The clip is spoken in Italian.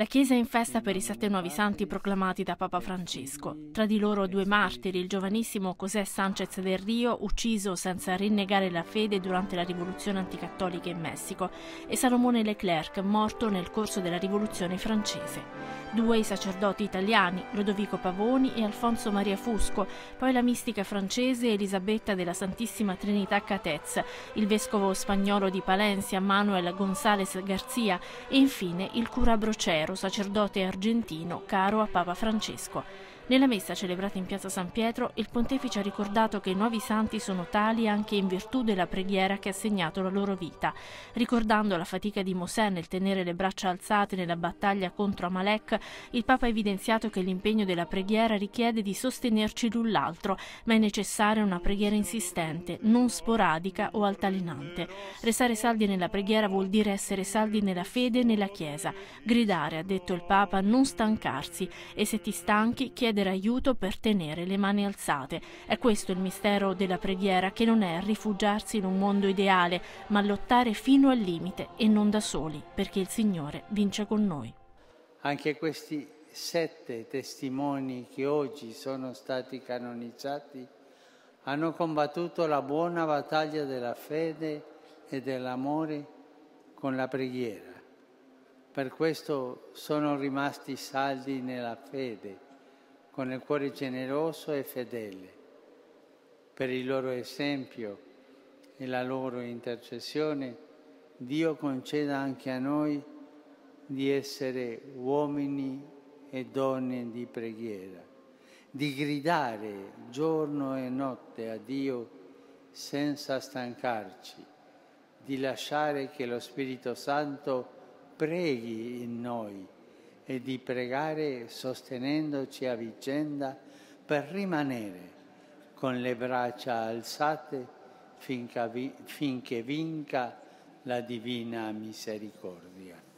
La Chiesa è in festa per i sette nuovi santi proclamati da Papa Francesco. Tra di loro due martiri, il giovanissimo José Sánchez del Rio, ucciso senza rinnegare la fede durante la rivoluzione anticattolica in Messico, e Salomone Leclerc, morto nel corso della rivoluzione francese. Due i sacerdoti italiani, Lodovico Pavoni e Alfonso Maria Fusco, poi la mistica francese Elisabetta della Santissima Trinità Catez, il vescovo spagnolo di Palencia Manuel González García e infine il cura Brocero sacerdote argentino caro a Papa Francesco. Nella messa celebrata in piazza San Pietro, il pontefice ha ricordato che i nuovi santi sono tali anche in virtù della preghiera che ha segnato la loro vita, ricordando la fatica di Mosè nel tenere le braccia alzate nella battaglia contro Amalek, il Papa ha evidenziato che l'impegno della preghiera richiede di sostenerci l'un l'altro, ma è necessaria una preghiera insistente, non sporadica o altalenante. Restare saldi nella preghiera vuol dire essere saldi nella fede e nella Chiesa. Gridare, ha detto il Papa, non stancarsi e se ti stanchi chiedere chiedere aiuto per tenere le mani alzate. È questo il mistero della preghiera, che non è rifugiarsi in un mondo ideale, ma lottare fino al limite e non da soli, perché il Signore vince con noi. Anche questi sette testimoni che oggi sono stati canonizzati hanno combattuto la buona battaglia della fede e dell'amore con la preghiera. Per questo sono rimasti saldi nella fede con il cuore generoso e fedele. Per il loro esempio e la loro intercessione, Dio conceda anche a noi di essere uomini e donne di preghiera, di gridare giorno e notte a Dio senza stancarci, di lasciare che lo Spirito Santo preghi in noi e di pregare sostenendoci a vicenda per rimanere con le braccia alzate finché vinca la divina misericordia.